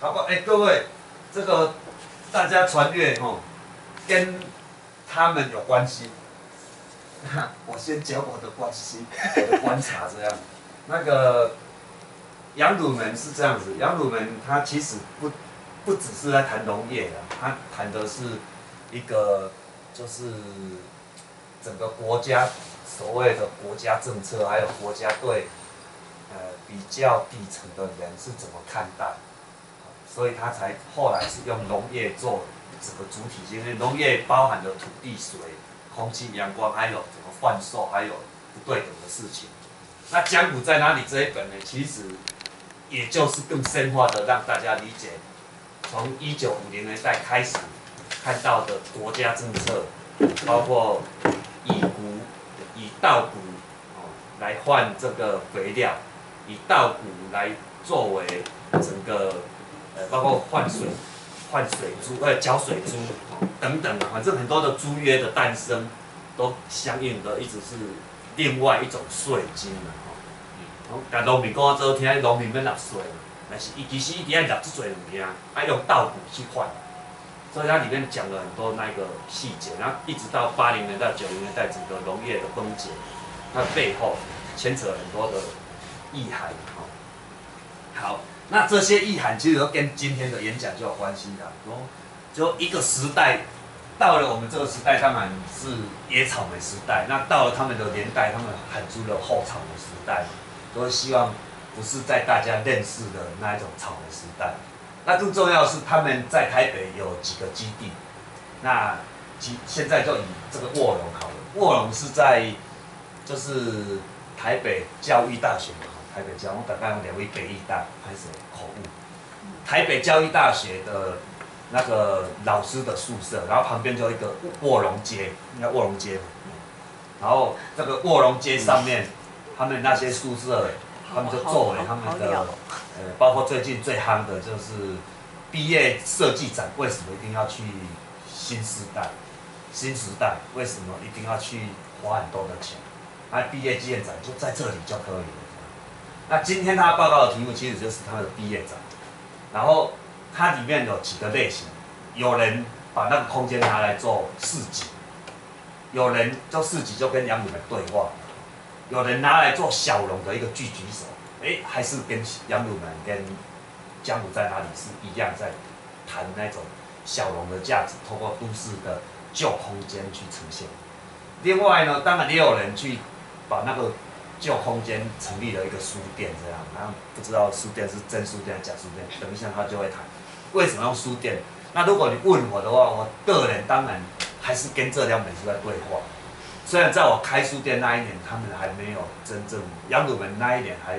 好不好？哎，各位，这个大家传阅哦，跟他们有关系。我先讲我的关系，我的观察这样。那个杨鲁门是这样子，杨鲁门他其实不不只是在谈农业的，他谈的是一个就是整个国家所谓的国家政策，还有国家对呃比较底层的人是怎么看待，所以他才后来是用农业做整个主体，因为农业包含了土地、水。空气、阳光，还有怎么贩售，还有不对等的事情。那江湖在哪里这一本呢？其实也就是更深化的让大家理解，从一九五零年代开始看到的国家政策，包括以谷、以稻谷哦来换这个肥料，以稻谷来作为整个呃包括换水。换水珠，呃，缴水租等等的，反正很多的租约的诞生，都相应的一直是另外一种税金嘛吼。但农民讲做听，农民要纳税，但是伊其实一定要纳这侪物件，爱用稻谷去换。所以它里面讲了很多那个细节，然后一直到八零年代、九零年代，整个农业的崩解，它背后牵扯很多的意涵，吼。好。那这些意涵其实都跟今天的演讲就有关系的。哦，就一个时代到了，我们这个时代当然是野草莓时代。那到了他们的年代，他们喊出了后草莓时代，都希望不是在大家认识的那一种草莓时代。那更重要是他们在台北有几个基地。那其现在就以这个卧龙好了，卧龙是在就是台北教育大学。台北交，我大概两位北艺大开始口误。台北教育大学的那个老师的宿舍，然后旁边就一个卧龙街，应该卧龙街。然后这个卧龙街上面，他们那些宿舍，他们就作为他们的，呃，包括最近最夯的就是毕业设计展，为什么一定要去新时代？新时代为什么一定要去花很多的钱？那毕业纪念展就在这里就可以了。那今天他报告的题目其实就是他的毕业展，然后它里面有几个类型，有人把那个空间拿来做市集，有人做市集就跟杨鲁门对话，有人拿来做小龙的一个聚集手，哎，还是跟杨鲁门跟江湖在哪里是一样，在谈那种小龙的价值，通过都市的旧空间去呈现。另外呢，当然也有人去把那个。旧空间成立了一个书店，这样，然后不知道书店是真书店还假书店。等一下他就会谈为什么用书店。那如果你问我的话，我个人当然还是跟这两本书在对话。虽然在我开书店那一年，他们还没有真正杨祖文那一年还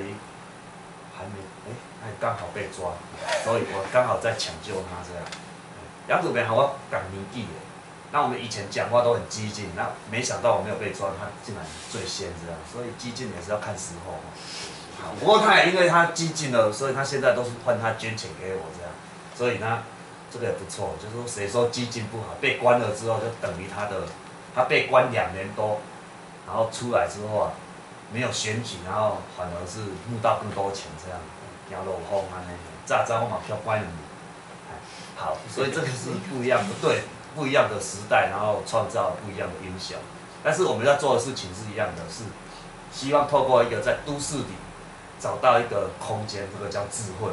还没哎，还刚好被抓，所以我刚好在抢救他这样。杨祖文好我讲年纪。那我们以前讲话都很激进，那没想到我没有被抓，他竟然最先这样，所以激进也是要看时候好，不过他也因为他激进了，所以他现在都是换他捐钱给我这样，所以呢，这个也不错。就是说谁说激进不好？被关了之后就等于他的，他被关两年多，然后出来之后啊，没有选举，然后反而是募到更多钱这样，要落后啊那些，炸招嘛票关了你，好，所以这个是不一样，不对。不一样的时代，然后创造不一样的影响。但是我们要做的事情是一样的，是希望透过一个在都市里找到一个空间，这个叫智慧。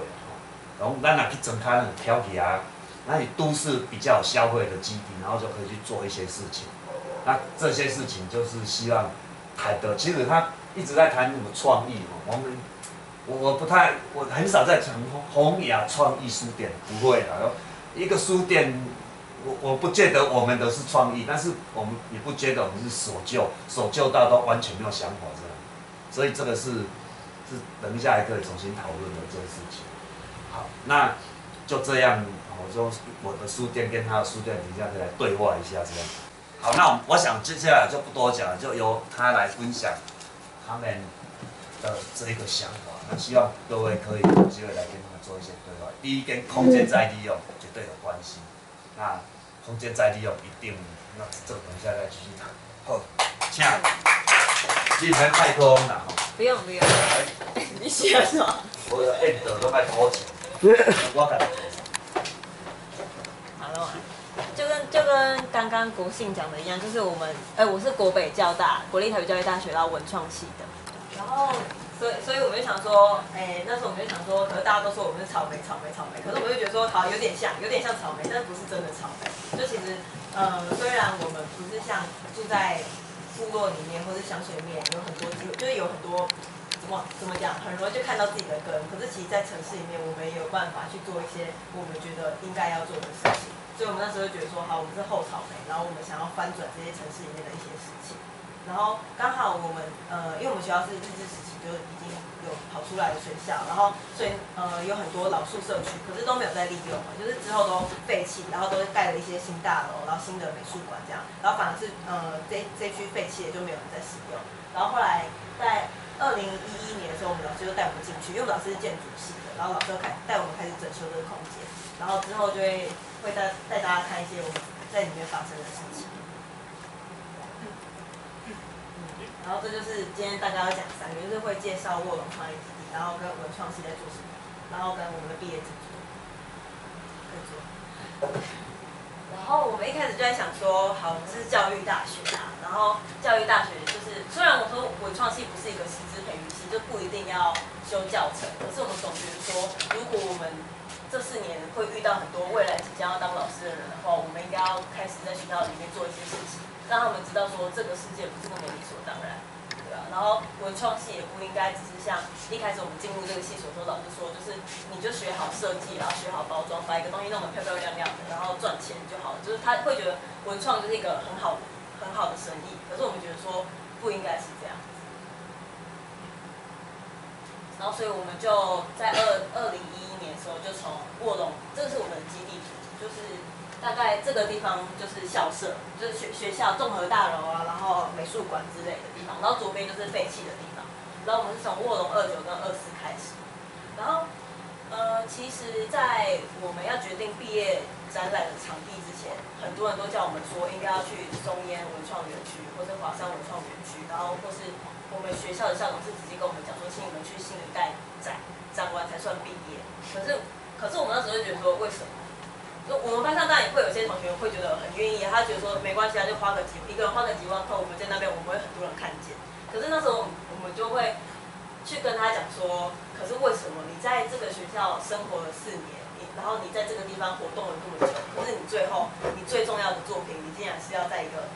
然后咱哪去整开那个调皮啊，那你都市比较有消费的基地，然后就可以去做一些事情。那这些事情就是希望谈的，其实他一直在谈什么创意哦。我们我不太，我很少在讲红雅创意书店，不会的。一个书店。我我不觉得我们的是创意，但是我们也不觉得我们是守旧，守旧到都完全没有想法这样，所以这个是是等一下还可以重新讨论的这个事情。好，那就这样，我说我的书店跟他的书店等一下可以来对话一下这样。好，那我我想接下来就不多讲了，就由他来分享他们的这一个想法。那希望各位可以有机会来跟他们做一些对话。第一，跟空间再利用绝对有关系。那空间再利用一定，那这个等一下再继续谈。好，请，今天太空了不用不用，你写什么？我要按的都卖多钱。我感觉。好了，就跟就跟刚刚国信讲的一样，就是我们，哎、我是国北交大国立台北教育大学，然后文创系的，然后所以所以我们就想说，哎、那时候我们就想说，可是大家都说我们是草莓草莓草莓，可是我们就觉得说，好有点像，有点像草莓，但是不是真的草莓。就其实，呃，虽然我们不是像住在部落里面或是乡水里面有很多机会，就是有很多怎么怎么讲，很容易就看到自己的根。可是其实，在城市里面，我们也有办法去做一些我们觉得应该要做的事情。所以我们那时候就觉得说，好，我们是后草莓，然后我们想要翻转这些城市里面的一些事情。然后刚好我们呃，因为我们学校是日治时期就已经有跑出来的学校，然后所以呃有很多老宿舍区，可是都没有在利用嘛，就是之后都废弃，然后都盖了一些新大楼，然后新的美术馆这样，然后反而是呃这这区废弃的就没有人在使用。然后后来在二零一一年的时候，我们老师就带我们进去，因为我们老师是建筑系的，然后老师就开带我们开始整修这个空间，然后之后就会会带带大家看一些我们在里面发生的事情。然后这就是今天大家要讲三个，就是会介绍卧龙创意基地，然后跟文创系在做什么，然后跟我们的毕业制作。然后我们一开始就在想说，好，我们是教育大学啊，然后教育大学就是虽然我说文创系不是一个师资培育系，就不一定要修教程，可是我们总觉得说，如果我们这四年会遇到很多未来即将要当老师的人的话，我们应该要开始在学校里面做一些事情，让他们知道说这个世界不是那么理所当然，对吧、然后文创系也不应该只是像一开始我们进入这个系所说，老师说就是你就学好设计，然后学好包装，把一个东西弄得漂漂亮亮的，然后赚钱就好了。就是他会觉得文创就是一个很好很好的生意，可是我们觉得说不应该是这样。然后，所以我们就在二二零一一年的时候，就从卧龙，这个是我们的基地，就是大概这个地方就是校舍，就是学学校综合大楼啊，然后美术馆之类的地方，然后左边就是废弃的地方。然后我们是从卧龙二九跟二四开始，然后呃，其实，在我们要决定毕业展览的场地之前，很多人都叫我们说应该要去松烟文创园区或者华山文创园区，然后或是我们学校的校长是直接跟我们讲说，请你们去新一代展展完才算毕业。可是，可是我们那时候就觉得说，为什么？我们班上当然也会有些同学会觉得很愿意，他觉得说没关系啊，就花个几一个人花个几万块，我们在那边我们会很多人看见。可是那时候我们就会去跟他讲说，可是为什么你在这个学校生活了四年，你然后你在这个地方活动了这么久，可是你最后你最重要的作品，你竟然是要在一个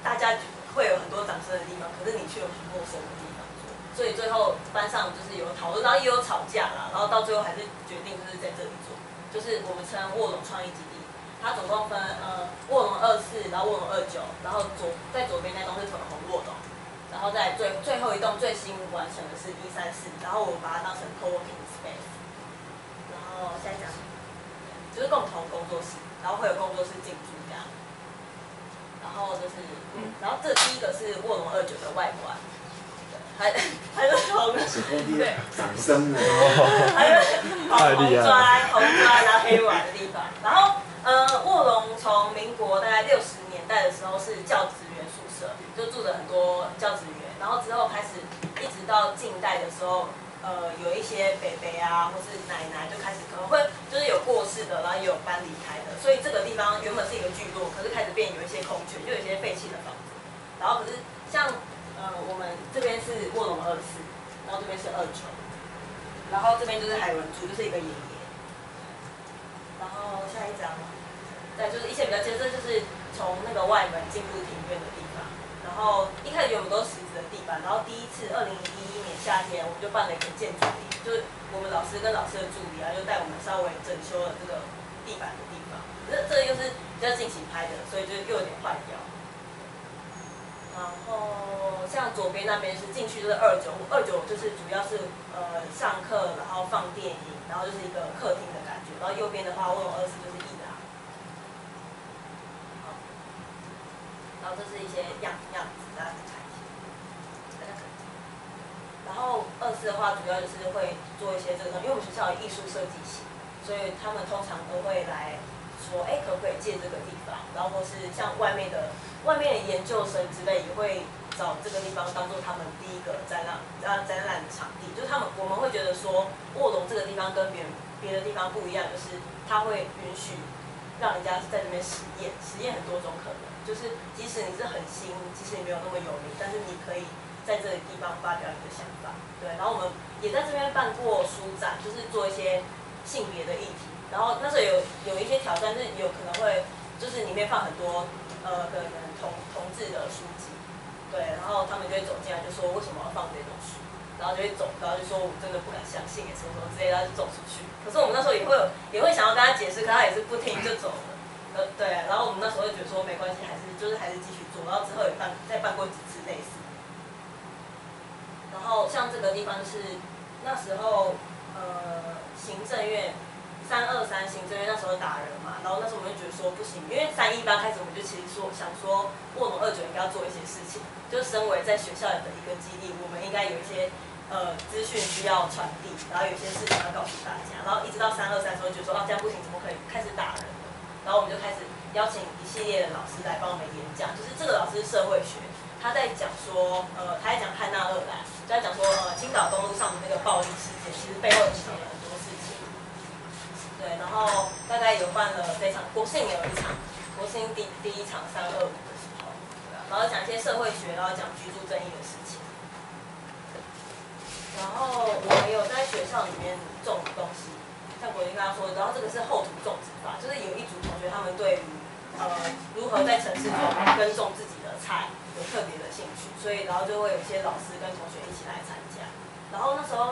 大家会有很多掌声的地方，可是你却有很陌生的地方做，所以最后班上就是有讨论，然后也有吵架啦，然后到最后还是决定就是在这里做，就是我们称卧龙创意基地。它总共分呃卧龙二四，然后卧龙二九，然后左在左边那栋是粉红卧龙，然后在最最后一栋最新完成的是一三四，然后我们把它当成 co-working space，然后再讲就是共同工作室，然后会有工作室进驻这样，然后就是嗯，然后这第一个是卧龙二九的外观，还还是红的，是掌声呢。还有红红砖、红砖然后黑瓦的地方。然后呃，卧龙从民国大概六十年代的时候是教职员宿舍，就住着很多教职员。然后之后开始一直到近代的时候，呃，有一些北北啊或是奶奶就开始可能会就是有过世的，然后也有搬离开的。所以这个地方原本是一个聚落，可是开始变有一些空缺，就有一些废弃的房子。然后可是像呃我们这边是卧龙二四，然后这边是二九。然后这边就是还有人住，就是一个爷爷。然后下一张，对，就是一些比较接，这就是从那个外门进入庭院的地方。然后一开始原本都是石子的地板，然后第一次二零一一年夏天，我们就办了一个建筑礼，就是我们老师跟老师的助理啊，就带我们稍微整修了这个地板的地方。这这又是比较近期拍的，所以就又有点坏掉。然后像左边那边是进去就是二九，二九就是主要是呃上课，然后放电影，然后就是一个客厅的感觉。然后右边的话，卧龙二四就是艺廊。好，然后这是一些样样子，大家看一下。然后二四的话，主要就是会做一些这个，因为我们学校有艺术设计系，所以他们通常都会来说，哎，可不可以借这个地方？然后或是像外面的外面的研究生之类，也会找这个地方当做他们第一个展览啊展览的场地。就是他们我们会觉得说，卧龙这个地方跟别别的地方不一样，就是它会允许让人家在这边实验，实验很多种可能，就是即使你是很新，即使你没有那么有名，但是你可以在这个地方发表你的想法。对，然后我们也在这边办过书展，就是做一些性别的议题。然后那时候有有一些挑战，是有可能会就是里面放很多呃可能同同志的书籍，对，然后他们就会走进来就说为什么要放这种书，然后就会走，然后就说我真的不敢相信，什么什么之类，然后就走出去。可是我们那时候也会有也会想要跟他解释，可他也是不听就走了。呃，对，然后我们那时候就觉得说没关系，还是就是还是继续做，然后之后也办再办过几次类似。然后像这个地方是那时候呃行政院三二三行政院那时候打人嘛，然后那时候我们就觉得说不行，因为三一八开始我们就其实说想说卧龙二九应该要做一些事情，就身为在学校里的一个基地，我们应该有一些呃资讯需要传递，然后有些事情要告诉大家，然后一直到三二三时候就说哦这样不行，怎么可以开始打人？然后我们就开始邀请一系列的老师来帮我们演讲，就是这个老师是社会学。他在讲说，呃，他在讲汉娜二兰，就在讲说，呃，青岛公路上的那个暴力事件，其实背后隐藏了很多事情。然后大概有办了非常国庆有一场，国庆第第一场三二五的时候，然后讲一些社会学，然后讲居住正义的事情。然后我们有在学校里面种东西，像国林刚刚说的，然后这个是后土种植法，就是有一组同学他们对于呃如何在城市中耕种自己的菜。有特别的兴趣，所以然后就会有一些老师跟同学一起来参加。然后那时候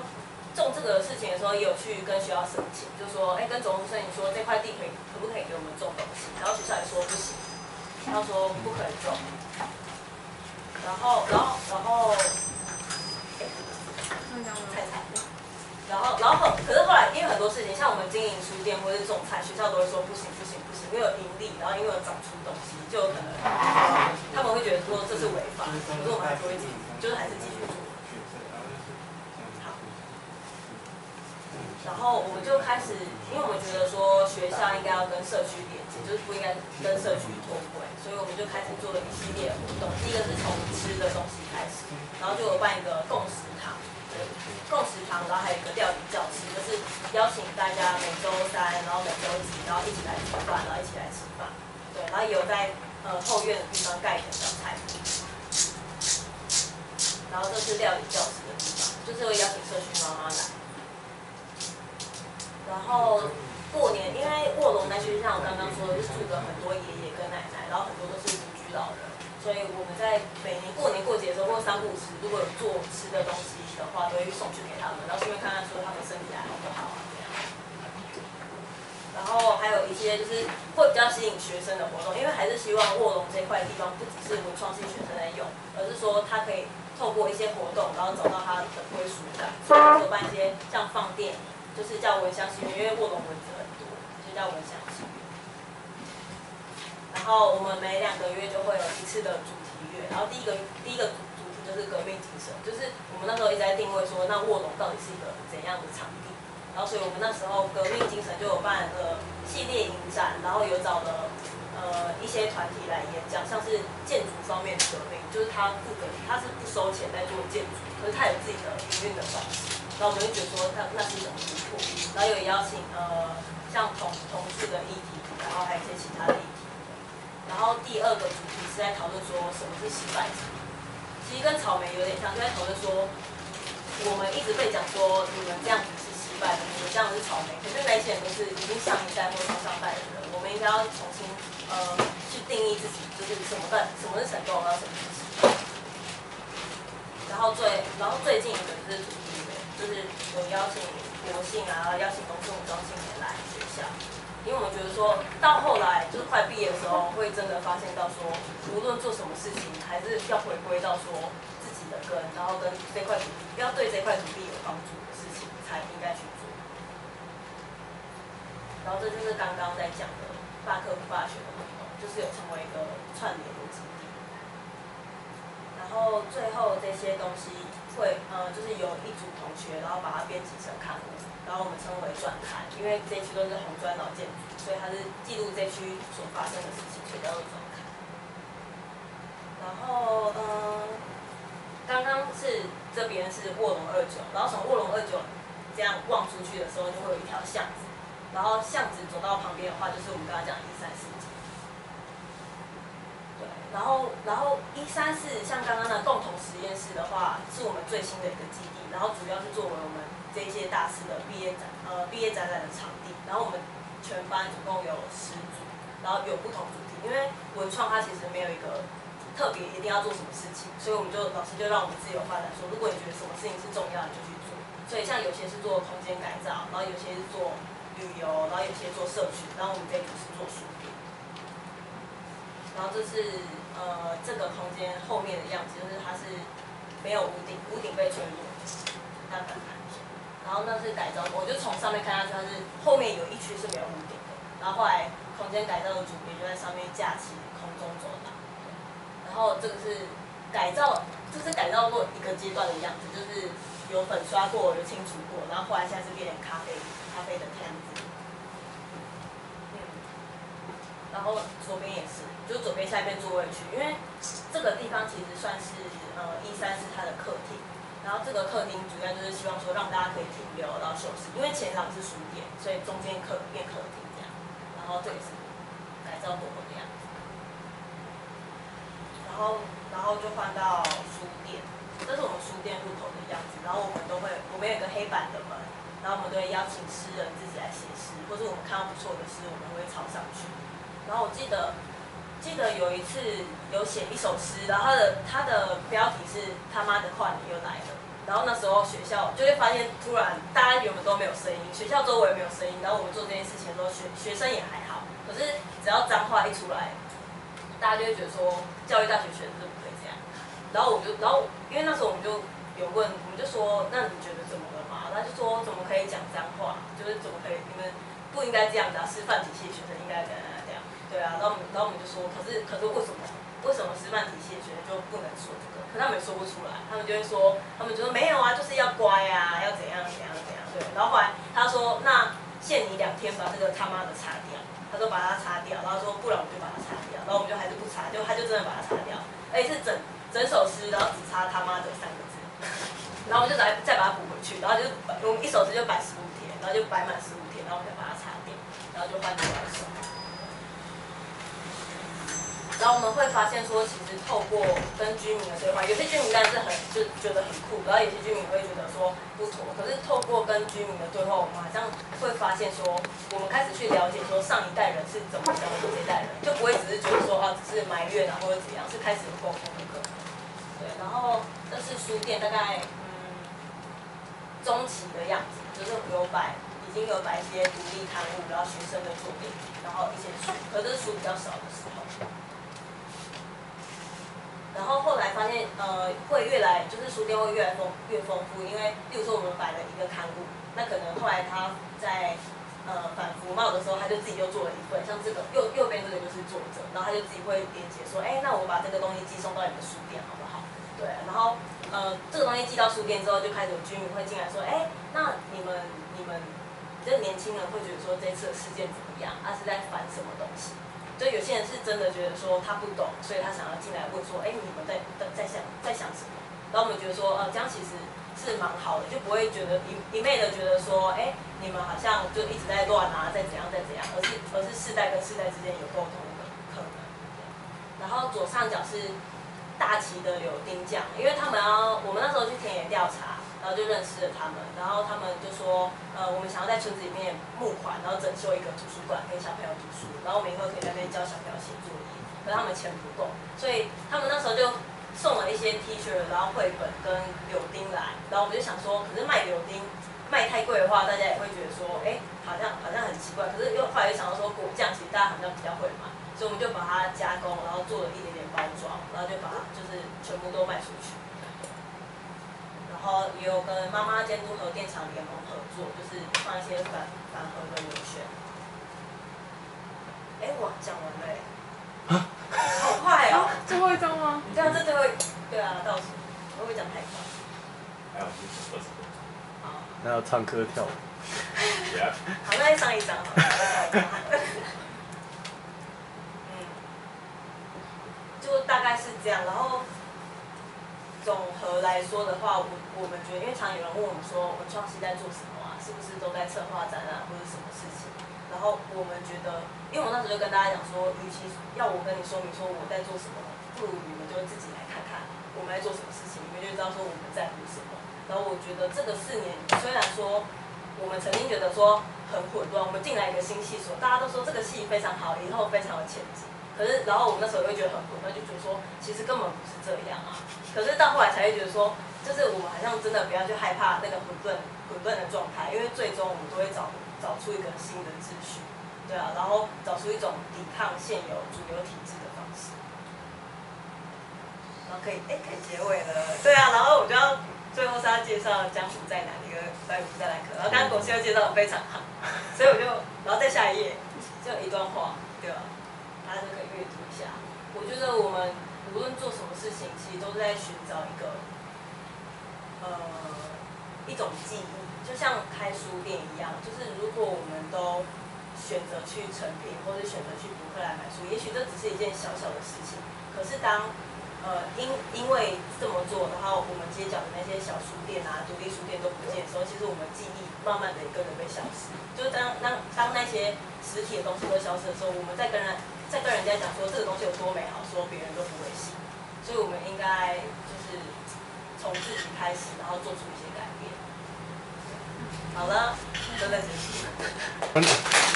种这个事情的时候，也有去跟学校申请，就说，哎，跟总务申请说这块地可以可不可以给我们种东西？然后学校也说不行，他说不可以种。然后，然后，然后，太惨了。然后，然后，可是后来因为很多事情，像我们经营书店或者是种菜，学校都会说不行，不行，不行，因为有盈利，然后因为有长出东西，就可能他们会觉得说这是违法，可是我们还是会继续，就是还是继续做。然后我们就开始，因为我们觉得说学校应该要跟社区连接，就是不应该跟社区脱轨，所以我们就开始做了一系列活动。第一个是从吃的东西开始，然后就有办一个共食堂。共食堂，然后还有一个料理教室，就是邀请大家每周三，然后每周几，然后一起来吃饭，然后一起来吃饭。对，然后也有在呃后院的地方盖一个小菜厅。然后这是料理教室的地方，就是会邀请社区妈妈来。然后过年，因为卧龙那区像我刚刚说的，是住着很多爷爷跟奶奶，然后很多都是独居老人。所以我们在每年过年过节的时候，或三五时，如果有做吃的东西的话，都会送去给他们，然后顺便看看说他们身体还好不好啊这样。然后还有一些就是会比较吸引学生的活动，因为还是希望卧龙这块地方不只是文创系学生在用，而是说他可以透过一些活动，然后找到他的归属感。所以有办一些像放电，就是叫蚊香戏院，因为卧龙蚊子很多，就叫蚊香戏院。然后我们每两个月就会有一次的主题月，然后第一个第一个主主题就是革命精神，就是我们那时候一直在定位说，那卧龙到底是一个怎样的场地？然后所以我们那时候革命精神就有办了系列影展，然后有找了呃一些团体来演讲，像是建筑方面的革命，就是他不可他是不收钱在做建筑，可是他有自己的营运的方式，然后我们就觉得说那那是一种突破，然后有邀请呃像同同事的议题，然后还有一些其他的议题。然后第二个主题是在讨论说什么是失败者，其实跟草莓有点像，就在讨论说我们一直被讲说你们这样子是失败的，你们这样子是草莓，可是那些人都是已经上一代或上上代的人，我们应该要重新呃去定义自己，就是什么办什么是成功，然后什么是失败。然后最然后最近一个就是，就是有邀请国信啊，邀请农村武装青年来学校。因为我们觉得说到后来就是快毕业的时候，会真的发现到说，无论做什么事情，还是要回归到说自己的根，然后跟这块土地，要对这块土地有帮助的事情，才应该去做。然后这就是刚刚在讲的罢课不罢学的活动，就是有成为一个串联的基地。然后最后这些东西会呃，就是有一组同学，然后把它编辑成刊物。然后我们称为转刊，因为这区都是红砖老建筑，所以它是记录这区所发生的事情，所以叫做转刊。然后，嗯，刚刚是这边是卧龙二九，然后从卧龙二九这样望出去的时候，就会有一条巷子，然后巷子走到旁边的话，就是我们刚刚讲的一三四级。对，然后然后一三四像刚刚的共同实验室的话，是我们最新的一个基地，然后主要是作为我们这一届大师的毕业展呃毕业展览的场地，然后我们全班总共有十组，然后有不同主题，因为文创它其实没有一个特别一定要做什么事情，所以我们就老师就让我们自由发展，说如果你觉得什么事情是重要的，就去做。所以像有些是做空间改造，然后有些是做旅游，然后有些做社区，然后我们这一组是做书店。然后这是呃这个空间后面的样子，就是它是没有屋顶，屋顶被吹落，大概看一下。然后那是改造，我就从上面看下去，它是后面有一区是没有屋顶的。然后后来空间改造的主编就在上面架起空中走廊。然后这个是改造，这是改造过一个阶段的样子，就是有粉刷过，有清除过，然后后来现在是变成咖啡咖啡的摊子。然后左边也是，就左边下一边座位区，因为这个地方其实算是呃一三是它的客厅，然后这个客厅主要就是希望说让大家可以停留然后休息，因为前廊是书店，所以中间客变客厅这样，然后这也是改造过后的样子，然后然后就换到书店，这是我们书店入口的样子，然后我们都会我们有个黑板的门，然后我们都会邀请诗人自己来写诗，或者我们看到不错的诗，我们会抄上去。然后我记得记得有一次有写一首诗，然后他的他的标题是他妈的跨年又来了。然后那时候学校就会发现，突然大家原本都没有声音，学校周围没有声音，然后我们做这件事情的时候，学学生也还好。可是只要脏话一出来，大家就会觉得说，教育大学学生是不可以这样。然后我就，然后因为那时候我们就有问，我们就说，那你觉得怎么了嘛？他就说，怎么可以讲脏话？就是怎么可以？你们不应该这样子啊！师范体系学生应该怎样。对啊，然后我们，然后我们就说，可是可是为什么？为什么师范体系的学生就不能说这个？可他们也说不出来，他们就会说，他们就说没有啊，就是要乖啊，要怎样怎样怎样。对，然后后来他说，那限你两天把这个他妈的擦掉。他说把它擦掉，然后说不然我就把它擦掉，然后我们就还是不擦，就他就真的把它擦掉，而且是整整首诗，然后只擦他妈的三个字，然后我们就再再把它补回去，然后就我们一首诗就摆十五天，然后就摆满十五天，然后我们再把它擦掉，然后就换另外一首。然后我们会发现说，其实透过跟居民的对话，有些居民但是很就觉得很酷，然后有些居民会觉得说不妥。可是透过跟居民的对话，我们好像会发现说，我们开始去了解说上一代人是怎么想的这一代人，就不会只是觉得说啊只是埋怨啊或者怎样，是开始有沟通的可能。对，然后这是书店大概嗯中期的样子，就是有摆已经有摆一些独立刊物，然后学生的作品，然后一些书，可是书比较少的时候。然后后来发现，呃，会越来就是书店会越来丰越丰富，因为，例如说我们摆了一个刊物，那可能后来他在呃反服贸的时候，他就自己又做了一份，像这个右右边这个就是作者，然后他就自己会连接说，哎，那我把这个东西寄送到你的书店好不好？对，然后呃这个东西寄到书店之后，就开始有居民会进来说，哎，那你们你们这年轻人会觉得说这次的事件怎么样？他是在反什么东西？就有些人是真的觉得说他不懂，所以他想要进来问说，哎，你们在在在想在想什么？然后我们觉得说，呃，这样其实是蛮好的，就不会觉得一一昧的觉得说，哎，你们好像就一直在乱啊，在怎样在怎样，而是而是世代跟世代之间有沟通的可能。然后左上角是大旗的柳丁酱，因为他们要我们那时候去田野调查。然后就认识了他们，然后他们就说，呃，我们想要在村子里面募款，然后整修一个图书馆给小朋友读书，然后我们以后可以在那边教小朋友写作业。可是他们钱不够，所以他们那时候就送了一些 T 恤，然后绘本跟柳丁来。然后我们就想说，可是卖柳丁卖太贵的话，大家也会觉得说，哎，好像好像很奇怪。可是又后来又想到说，果酱其实大家好像比较会买，所以我们就把它加工，然后做了一点点包装，然后就把它就是全部都卖出去。然后也有跟妈妈监督和电厂联盟合作，就是放一些反反核的文宣。哎，我讲完了，啊，好快哦！最后一张吗？这样这最后对啊，倒数，会不会讲太快？还有就是二十分好，那要唱歌跳舞。好，那再上一张一张好了。嗯，就大概是这样，然后。总和来说的话，我我们觉得，因为常有人问我们说，文创系在做什么啊？是不是都在策划展览或者什么事情？然后我们觉得，因为我那时候就跟大家讲说，与其要我跟你说明说我在做什么，不如你们就自己来看看我们在做什么事情，你们就知道说我们在乎什么。然后我觉得这个四年，虽然说我们曾经觉得说很混乱，我们进来一个新系所，大家都说这个系非常好，以后非常有前景。可是，然后我那时候又觉得很混乱，就觉得说其实根本不是这样啊。可是到后来才会觉得说，就是我们好像真的不要去害怕那个混沌混沌的状态，因为最终我们都会找找出一个新的秩序，对啊，然后找出一种抵抗现有主流体制的方式。然后可以，哎，可以结尾了，对啊，然后我就要最后是要介绍江湖在哪一个白虎再来客，然后刚刚国师又介绍的非常好，所以我就，然后再下一页就一段话，对吧？大家就可以阅读一下。我觉得我们无论做什么事情，其实都在寻找一个，呃，一种记忆，就像开书店一样，就是如果我们都选择去成品，或者选择去博客来买书，也许这只是一件小小的事情，可是当呃，因因为这么做，然后我们街角的那些小书店啊、独立书店都不见的时候，其实我们记忆慢慢的一个人被消失。就是当当当那些实体的东西都消失的时候，我们再跟人再跟人家讲说这个东西有多美好，说别人都不会信。所以我们应该就是从自己开始，然后做出一些改变。好了，真的结束。